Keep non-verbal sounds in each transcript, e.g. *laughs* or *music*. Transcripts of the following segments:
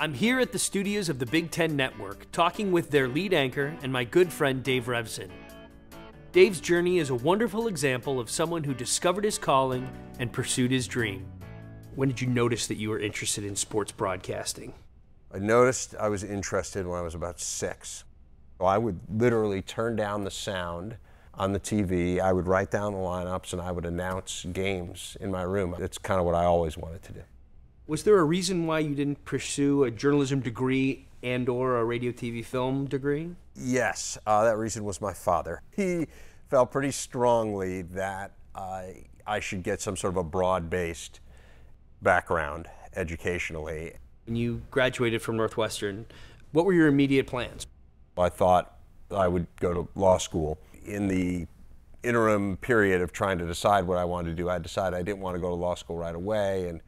I'm here at the studios of the Big Ten Network talking with their lead anchor and my good friend Dave Revsine. Dave's journey is a wonderful example of someone who discovered his calling and pursued his dream. When did you notice that you were interested in sports broadcasting? I noticed I was interested when I was about six. I would literally turn down the sound on the TV. I would write down the lineups and I would announce games in my room. It's kind of what I always wanted to do. Was there a reason why you didn't pursue a journalism degree and or a radio TV film degree? Yes, uh, that reason was my father. He felt pretty strongly that I, I should get some sort of a broad-based background educationally. When you graduated from Northwestern, what were your immediate plans? I thought I would go to law school. In the interim period of trying to decide what I wanted to do, I decided I didn't want to go to law school right away and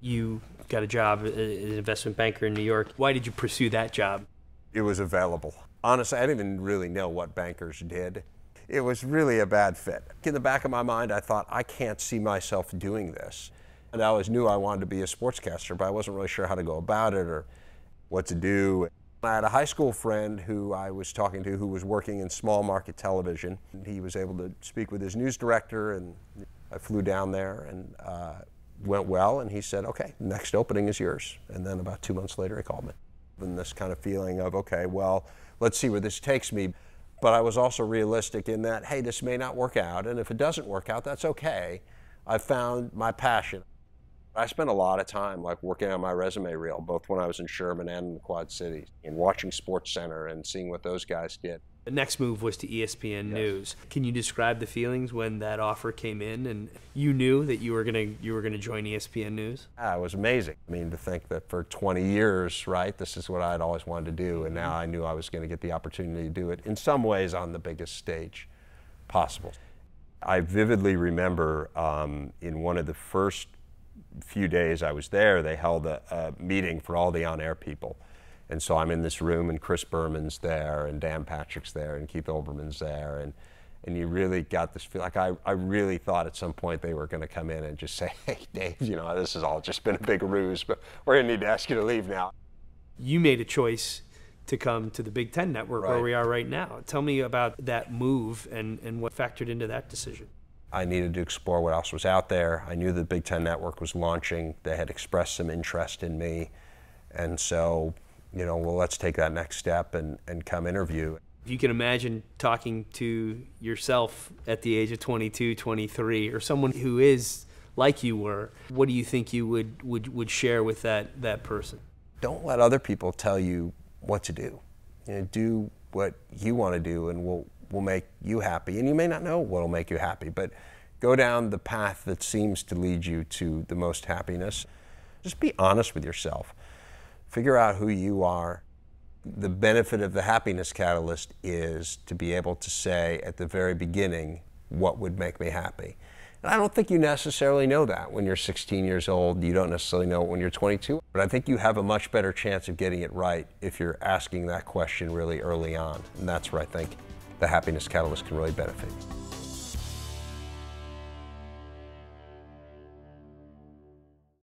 you got a job as an investment banker in New York. Why did you pursue that job? It was available. Honestly, I didn't even really know what bankers did. It was really a bad fit. In the back of my mind, I thought, I can't see myself doing this. And I always knew I wanted to be a sportscaster, but I wasn't really sure how to go about it or what to do. I had a high school friend who I was talking to who was working in small market television. He was able to speak with his news director, and I flew down there and uh, went well, and he said, okay, next opening is yours. And then about two months later, he called me. And this kind of feeling of, okay, well, let's see where this takes me. But I was also realistic in that, hey, this may not work out, and if it doesn't work out, that's okay. I found my passion. I spent a lot of time like working on my resume reel, both when I was in Sherman and in the Quad Cities, and watching Sports Center and seeing what those guys did. The next move was to ESPN yes. News. Can you describe the feelings when that offer came in and you knew that you were gonna you were gonna join ESPN News? Yeah, it was amazing. I mean, to think that for 20 years, right, this is what I'd always wanted to do, and now I knew I was going to get the opportunity to do it. In some ways, on the biggest stage possible. I vividly remember um, in one of the first few days I was there, they held a, a meeting for all the on-air people and so I'm in this room, and Chris Berman's there, and Dan Patrick's there, and Keith Olbermann's there, and and you really got this feel like I, I really thought at some point they were going to come in and just say, *laughs* hey, Dave, you know, this has all just been a big ruse, but we're going to need to ask you to leave now. You made a choice to come to the Big Ten Network right. where we are right now. Tell me about that move and, and what factored into that decision. I needed to explore what else was out there. I knew the Big Ten Network was launching. They had expressed some interest in me. And so you know, well, let's take that next step and, and come interview. If you can imagine talking to yourself at the age of 22, 23, or someone who is like you were. What do you think you would, would, would share with that, that person? Don't let other people tell you what to do. You know, do what you want to do and will will make you happy. And you may not know what will make you happy, but go down the path that seems to lead you to the most happiness. Just be honest with yourself figure out who you are. The benefit of the happiness catalyst is to be able to say at the very beginning what would make me happy. And I don't think you necessarily know that when you're 16 years old. You don't necessarily know it when you're 22. But I think you have a much better chance of getting it right if you're asking that question really early on. And that's where I think the happiness catalyst can really benefit.